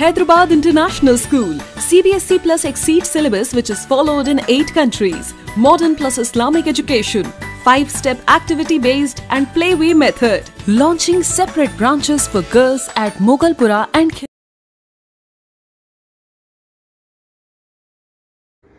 Hyderabad International School, CBSC plus Exceed syllabus which is followed in 8 countries, modern plus Islamic education, 5-step activity-based and playway method, launching separate branches for girls at Mogalpura and Khil-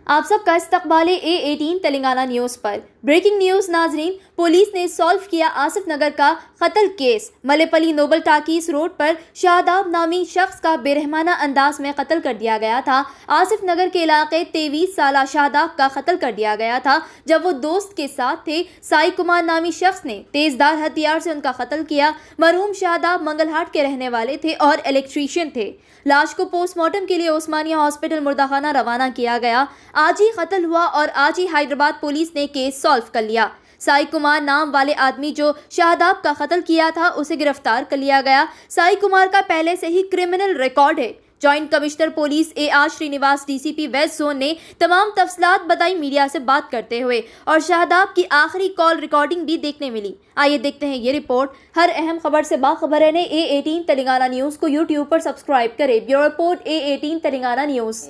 आप सबका इस्तकबाल ए eighteen Telangana news पर breaking news नाजरीन police ने solve किया आसिफ नगर का कत्ल case. Mallepally Noble talkies road पर शादाब नामी शख्स का बेरहमाना अंदाज में कत्ल कर दिया गया था। आसिफ नगर के इलाके तेईस साल शादाब का कत्ल कर दिया गया था। जब वो दोस्त के साथ थे, साई कुमार नामी शख्स ने तेजदार हथियार से उनका कत्ल किया। मरहूम शादाब मंगलहाट के रहने वाले थे और इलेक्ट्रीशियन थे। लाश को पोस्टमार्टम के लिए ओस्मानिया हॉस्पिटल मुर्दाखाना रवाना किया गया। आज ही कत्ल हुआ और आज ही हैदराबाद पुलिस ने केस सॉल्व कर लिया। साई कुमार नाम वाले आदमी जो शाहदाब का कत्ल किया था, उसे गिरफ़्तार कर लिया गया। साई कुमार का पहले से ही क्रिमिनल रिकॉर्ड है। Joint commissioner police A R Srinivas, DCP west zone ने तमाम तफसलात बताई मीडिया से बात करते हुए और शाहदाब की आखिरी कॉल रिकॉर्डिंग भी देखने मिली। आइए देखते हैं ये रिपोर्ट। हर अहम खबर से बाखबर रहने ए एटीन तेलंगाना न्यूज़ को यूट्यूब पर सब्सक्राइब करें। Bureau report A eighteen Telangana news.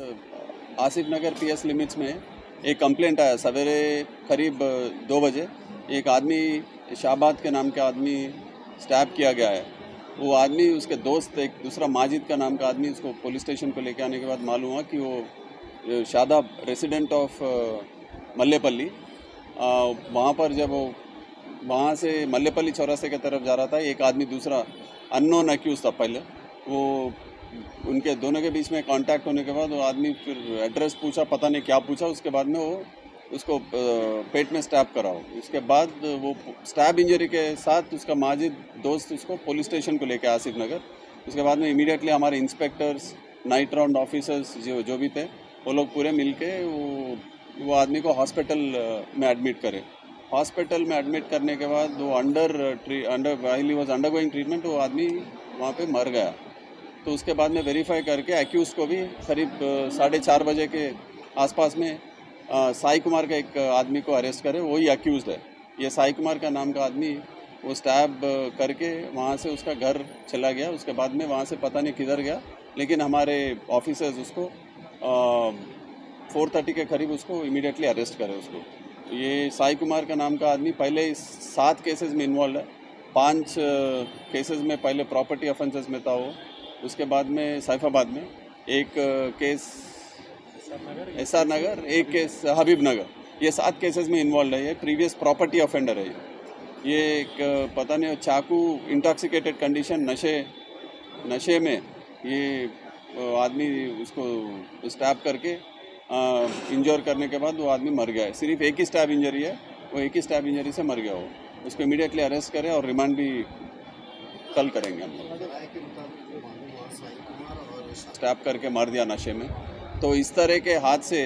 Asif Nagar PS limits में एक कंप्लेंट आया, सवेरे करीब दो बजे। एक आदमी, शाहबाद के नाम का आदमी स्टैप किया गया है। वो आदमी, उसके दोस्त, एक दूसरा माजिद का नाम का आदमी, उसको पुलिस स्टेशन को लेके आने के बाद मालूम हुआ कि वो शादाब रेसिडेंट ऑफ़ मल्लेपल्ली। वहाँ पर जब वो, वहाँ से मल्लेपल्ली चौरासे की तरफ़ जा रहा था, एक आदमी दूसरा अननोन अक्यूज था पहले। वो उनके दोनों के बीच में कांटेक्ट होने के बाद वो आदमी फिर एड्रेस पूछा, पता नहीं क्या पूछा, उसके बाद में वो उसको पेट में स्टैब कराओ। उसके बाद वो स्टैब इंजरी के साथ उसका माजिद दोस्त उसको पुलिस स्टेशन को लेके आसिफ नगर। उसके बाद में इमीडिएटली हमारे इंस्पेक्टर्स नाइट राउंड ऑफिसर्स जो जो भी थे, वो लोग पूरे मिल के वो वो आदमी को हॉस्पिटल में एडमिट करे। हॉस्पिटल में एडमिट करने के बाद वो under tree under while was undergoing treatment वो आदमी वहाँ पे मर गया। तो उसके बाद में वेरीफाई करके एक्यूज़ को भी करीब साढ़े चार बजे के आसपास में साई कुमार का एक आदमी को अरेस्ट करे, वही एक्यूज़ है। ये साई कुमार का नाम का आदमी, वो स्टैब करके वहाँ से उसका घर चला गया। उसके बाद में वहाँ से पता नहीं किधर गया, लेकिन हमारे ऑफिसर्स उसको फोर थर्टी के करीब उसको इमीडिएटली अरेस्ट करे उसको। ये साई कुमार का नाम का आदमी पहले सात केसेस में इन्वॉल्व है। पाँच केसेस में पहले प्रॉपर्टी ऑफेंसेस में था वो। उसके बाद में सैफाबाद में, एक केस एस आर नगर, एक केस, हबीब नगर। ये सात केसेस में इन्वॉल्व है, ये प्रीवियस प्रॉपर्टी ऑफेंडर है ये। ये एक पता नहीं, चाकू इंटॉक्सिकेटेड कंडीशन नशे नशे में ये आदमी उसको स्टैप करके इंजोर करने के बाद वो आदमी मर गया है। सिर्फ़ एक ही स्टैब इंजरी है, वो एक ही स्टैब इंजरी से मर गया वो उसको इमीडिएटली अरेस्ट करें और रिमांड भी कल करेंगे हम लोग। स्टैप करके मार दिया नशे में। तो इस तरह के हादसे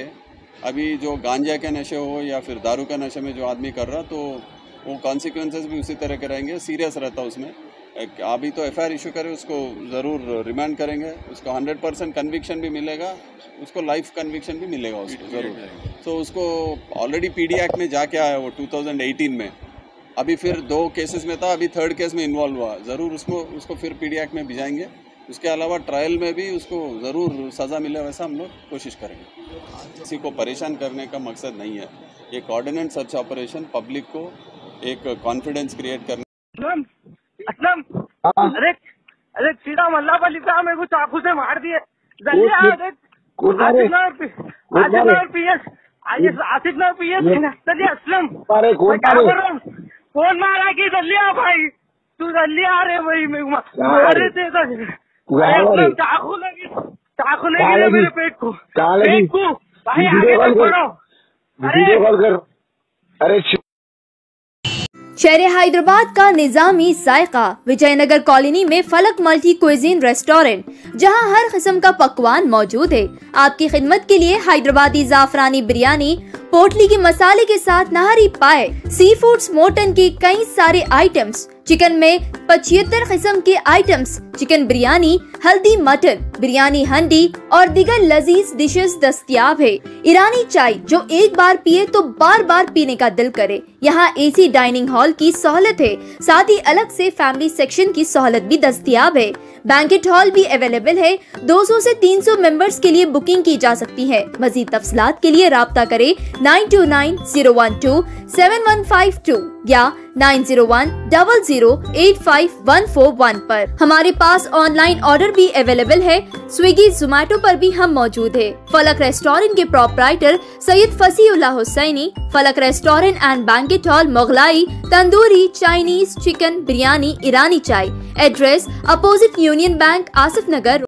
अभी जो गांजा के नशे हो या फिर दारू के नशे में जो आदमी कर रहा तो वो कॉन्सिक्वेंसेस भी उसी तरह के रहेंगे सीरियस रहता उसमें। अभी तो एफआईआर इशू करें उसको ज़रूर रिमांड करेंगे उसको 100 परसेंट कन्विक्शन भी मिलेगा उसको लाइफ कन्विक्शन भी मिलेगा उसको ज़रूर। तो उसको ऑलरेडी पी एक्ट में जाके आया वो 2018 में। अभी फिर दो केसेस में था अभी थर्ड केस में इन्वॉल्व हुआ। ज़रूर उसको उसको फिर पी एक्ट में भिजाएँगे। उसके अलावा ट्रायल में भी उसको ज़रूर सज़ा मिले वैसा हम लोग कोशिश करेंगे। किसी को परेशान करने का मकसद नहीं है। ये कोऑर्डिनेट सर्च ऑपरेशन पब्लिक को एक कॉन्फिडेंस क्रिएट करने असलम अरे अरे सीधा मल्लापल्ली पे मेरे को चाकू से मार दिए। जल्दी आ देख आसिफ नगर पीएस। आसिफ नगर पीएस। जल्दी असलम कौन हूँ? मारा की जल्दी आ भाई? तू जल्दी आ रहे भाई मेरे थे चाकू लगी चाकू लगी मेरे पेट को। पेट को। भाई आगे तक बढ़ो वीडियो कॉल कर। अरे शहर हैदराबाद का निजामी जायका विजयनगर कॉलोनी में फलक मल्टी क्विजीन रेस्टोरेंट जहाँ हर किस्म का पकवान मौजूद है। आपकी खिदमत के लिए हैदराबादी जाफरानी बिरयानी पोटली के मसाले के साथ नहरी पाए सी फ़ूड मोटन के कई सारे आइटम्स चिकन में पचहत्तर किस्म के आइटम्स चिकन बिरयानी हल्दी मटन बिरयानी हंडी और दिगर लजीज डिशेस दस्तियाब है। ईरानी चाय जो एक बार पिए तो बार बार पीने का दिल करे। यहाँ एसी डाइनिंग हॉल की सहूलत है। साथ ही अलग से फैमिली सेक्शन की सहूलत भी दस्तियाब है। बैंकेट हॉल भी अवेलेबल है। 200 से 300 मेंबर्स के लिए बुकिंग की जा सकती है। मजीद तफसलात के लिए रब्ता करें nine two nine zero one two seven one five two या nine zero one double zero eight five one four one पर। हमारे पास ऑनलाइन ऑर्डर भी अवेलेबल है। स्विगी जोमेटो पर भी हम मौजूद है। फलक रेस्टोरेंट के proprietor Syed Fasiullah Hussaini, Falak restaurant and banquet hall Mughlai, tandoori Chinese chicken biryani Irani chai. Address opposite Union Bank Asif Nagar